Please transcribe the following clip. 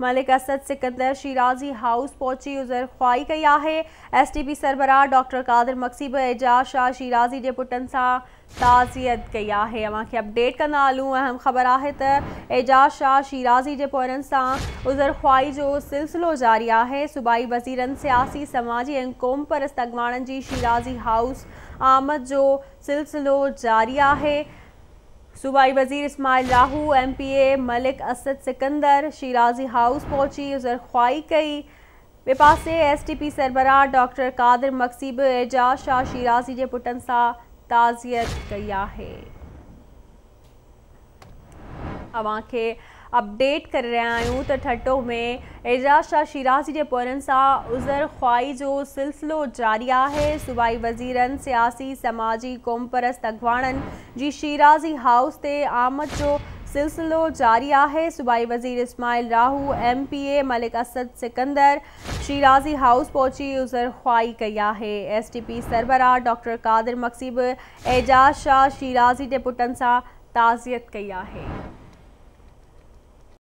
Malik Asad Sikandar Shirazi house पहुची, उज़र ख़्वाही कई है। एस टी पी सरबराह डॉक्टर कादिर मक़सीब एजाज शाह शिराज़ी जे पुटनि ताज़ियत आहे अव्हांखे अपडेट कंदा हलूं अहम ख़बर आहे त एजाज शाह शिराज़ी जे पोयरनि सां उज़र ख़्वाही जो सिलसिलो जारी आहे। सूबाई वज़ीरनि सियासी समाजी ऐं क़ौम परस्त अॻवाणनि जी शिराज़ी हाउस आमद जो सिलसिलो जारी आहे। सूबाई वज़ीर Ismail Rahu M P A Malik Asad Sikandar, Shirazi House पहुँची, उज़र ख्वाही कई। विपास पासे एस टी पी सरबराह डॉक्टर कादिर मक़सीब एजाज शाह शिराज़ी के पुटन सां ताज़ियत कई है अपडेट करे रहिया आहियूं त ठटो में। एजाज शाह शिराज़ी जे पोयरनि सां उज़र ख़्वाही जो सिलसिलो जारी आहे। सूबाई वज़ीरनि, सियासी, समाजी क़ौम परस्त अॻवाणनि जी शिराज़ी हाउस ते आमद जो सिलसिलो जारी आहे। सूबाई वज़ीर Ismail Rahu, M P A Malik Asad Sikandar, Shirazi House पहुची, उज़र ख़्वाही कई आहे। एस टी पी सरबराह, डॉक्टर कादिर मक़सीब एजाज शाह शिराज़ी जे पुटनि सां ताज़ियत कई आहे।